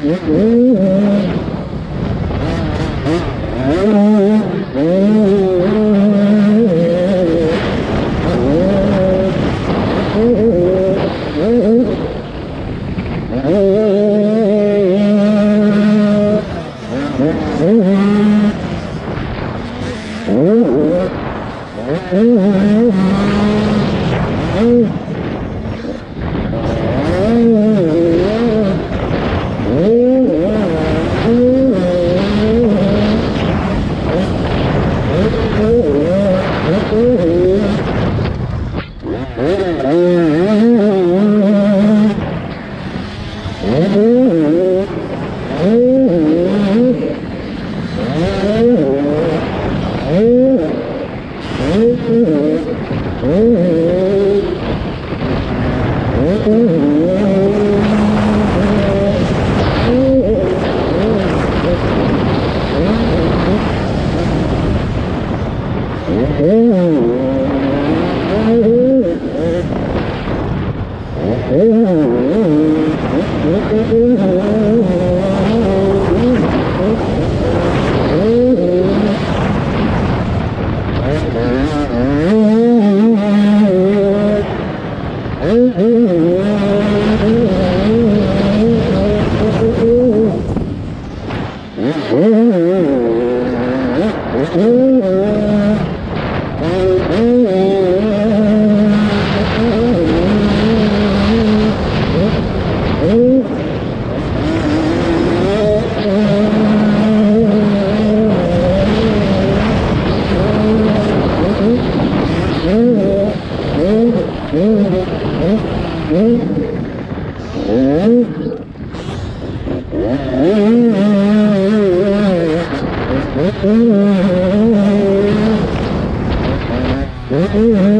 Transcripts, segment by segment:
Mm-hmm. Mm-hmm. Mm-hmm.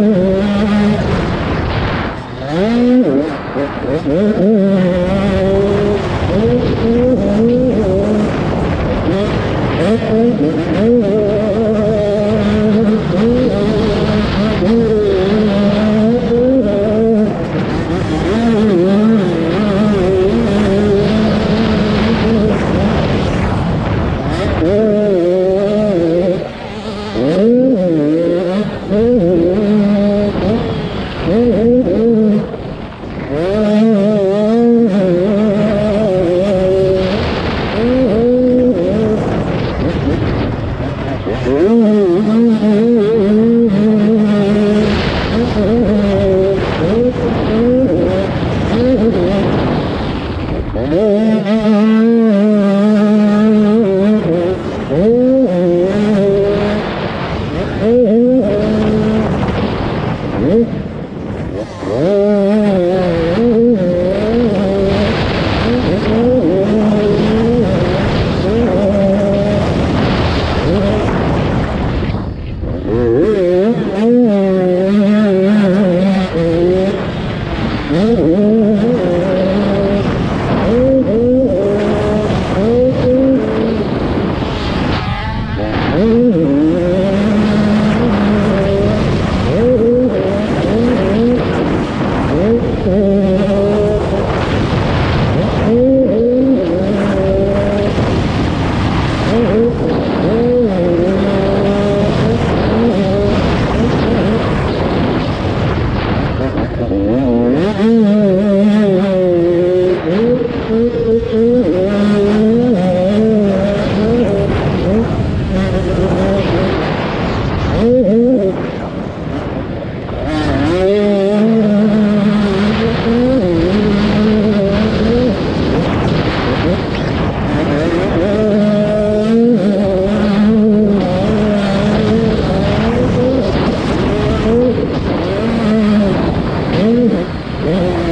Amen. Oh,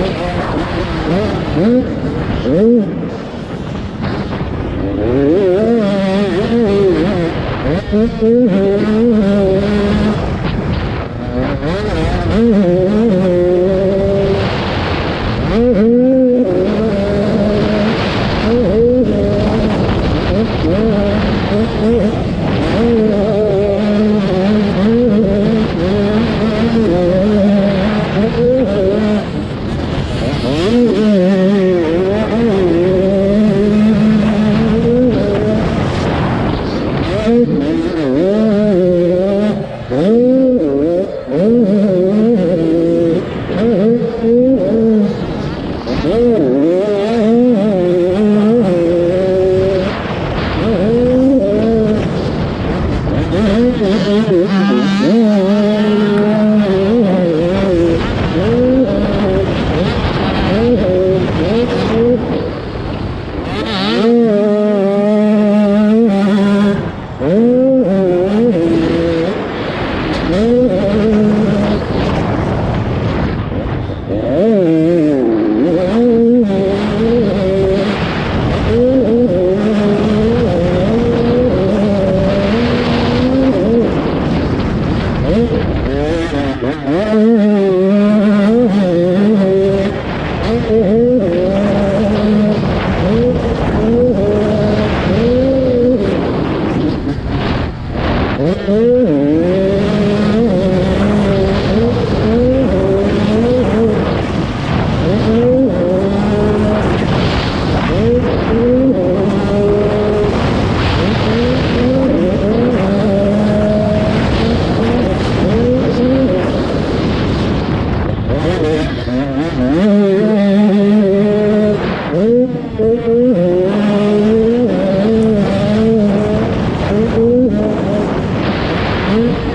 Mm-hmm.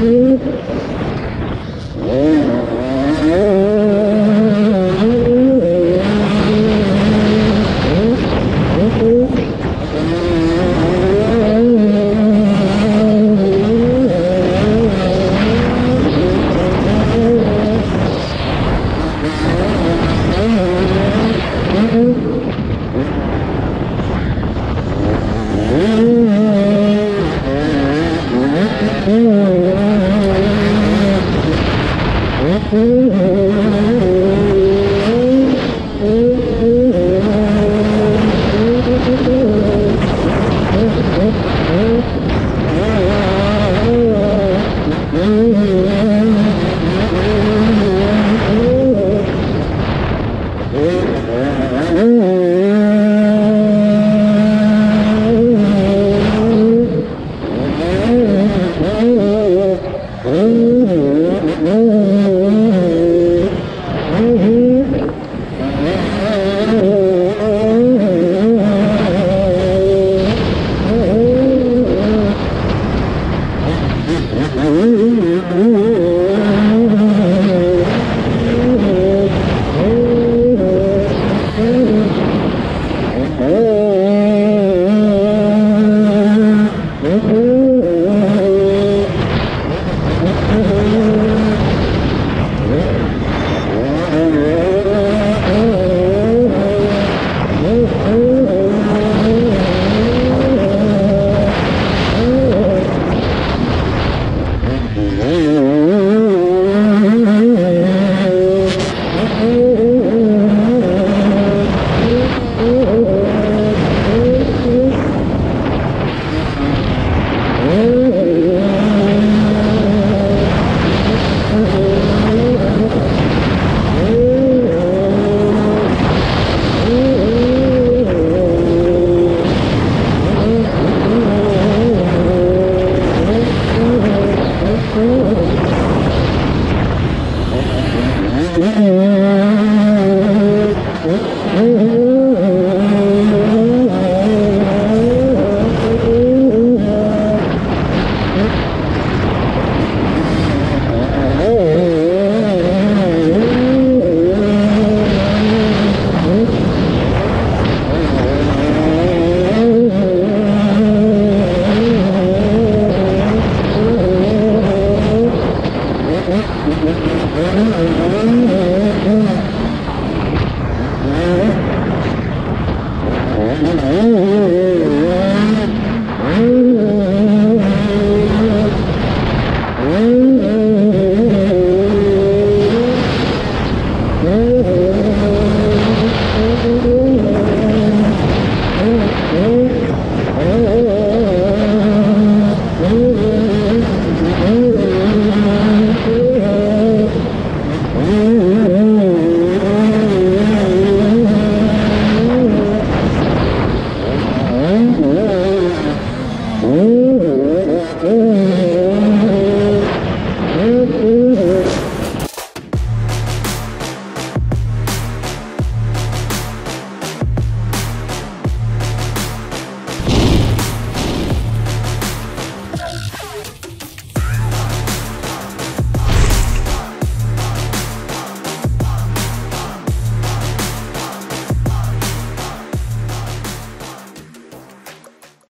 dreams Thank you.